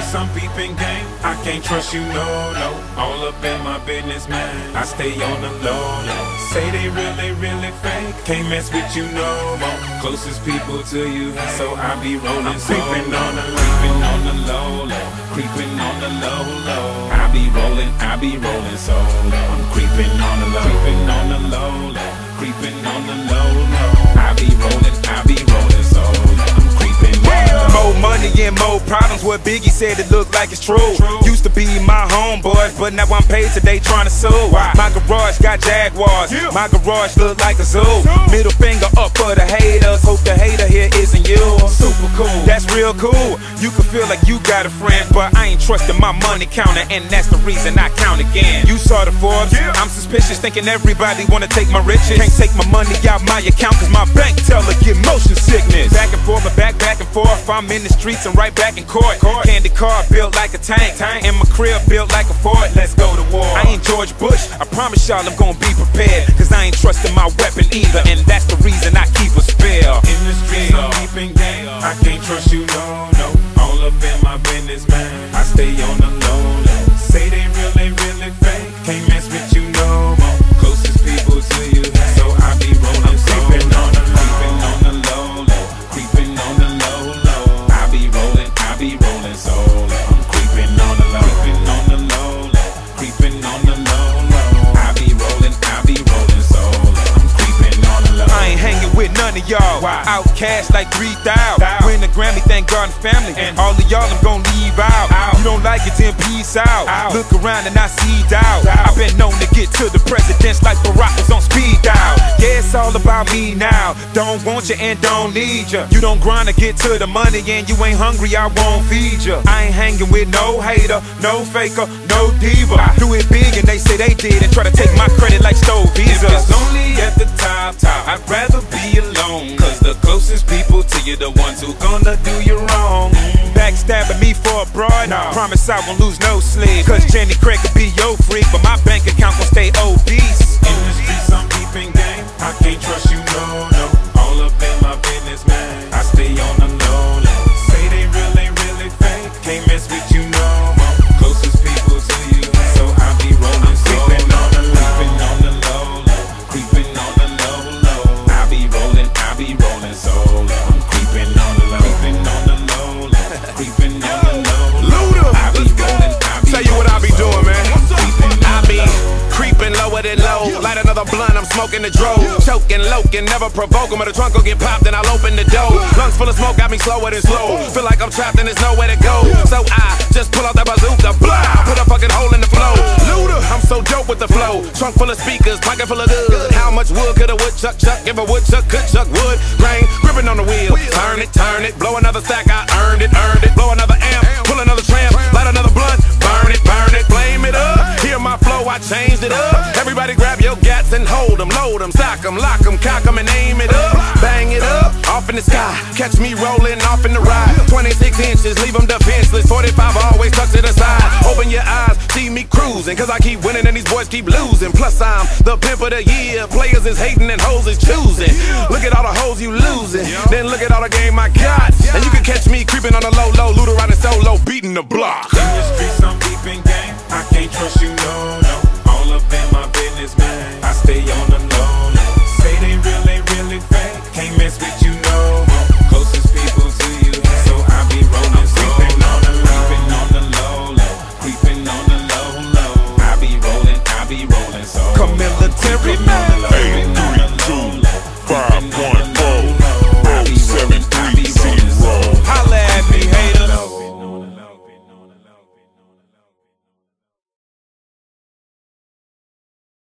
street, some peeping game. I can't trust you, no, no. All up in my business, man. I stay on the low, low. Say they really, really fake. Can't mess with you no more. Closest people to you, so I be rolling. I'm creeping on the creeping on the low, low. Creeping on the low, low. I be rolling, I be rolling solo. I'm creeping on the low, creeping on the low, low. Creeping on the low, low. I be rolling, I be rolling problems. What Biggie said, it look like it's true. Used to be my homeboys, but now I'm paid today trying to sue. My garage got Jaguars. My garage look like a zoo. Middle finger up for the haters. Hope the hater here isn't you. Super cool. That's real cool. You can feel like you got a friend, but I ain't trusting my money counter, and that's the reason I count again. You saw the Forbes. I'm suspicious, thinking everybody wanna take my riches. Can't take my money out my account, cause my bank teller get motion sickness. Back and forth, but back, back and forth. I'm in the streets and right back in court. Candy car built like a tank. And my crib built like a fort. Let's go to war. I ain't George Bush. I promise y'all I'm gonna be prepared. Cause I ain't trusting my weapon either. And that's the reason I keep a spare. In the street, I'm keeping game. I can't trust you, no, no. All up in my business, man. I stay on of y'all. OutKast like 3,000. Win the Grammy, thank God and family. And all of y'all I'm gon' leave out. Like peace out. Look around and I see doubt. I've been known to get to the presidents like Barack was on speed dial. Yeah, it's all about me now. Don't want you and don't need you. You don't grind to get to the money and you ain't hungry, I won't feed you. I ain't hanging with no hater, no faker, no diva. Do it big and they say they did and try to take my credit like stove If visa. it's lonely at the top, top, I'd rather be alone. The closest people to you, the ones who gonna do you wrong. Backstabbing me for a broad. Promise I won't lose no sleep. Cause Jenny Craig could be your freak, but my bank account gon' stay smoking the dro. Choking, loking, never provoke 'em. But the trunk will get popped, then I'll open the door. Lungs full of smoke got me slower than slow. Feel like I'm trapped and there's nowhere to go. So I just pull out that bazooka, blah. Put a fucking hole in the flow. Luda, I'm so dope with the flow. Trunk full of speakers, pocket full of good. How much wood could a woodchuck chuck? If a woodchuck could chuck wood, grain, gripping on the wheel. Turn it, turn it, blow another stack, I Everybody grab your gats and hold them load them sock 'em, lock 'em, cock 'em, and aim it up. Bang it up, off in the sky. Catch me rolling off in the ride. 26 inches, leave 'em defenseless. 45 always tucked to the side. Open your eyes, see me cruising. Cause I keep winning and these boys keep losing. Plus, I'm the pimp of the year. Players is hating and hoes is choosing. Look at all the hoes you losing. Then look at all the game I got. And you can catch me creeping on the low, low, Luda riding solo, beating the block. In the streets, I'm keeping game. I can't trust you, no, no. Up in my business, man. I stay on the low. Say they really, really fake. Can't mess with you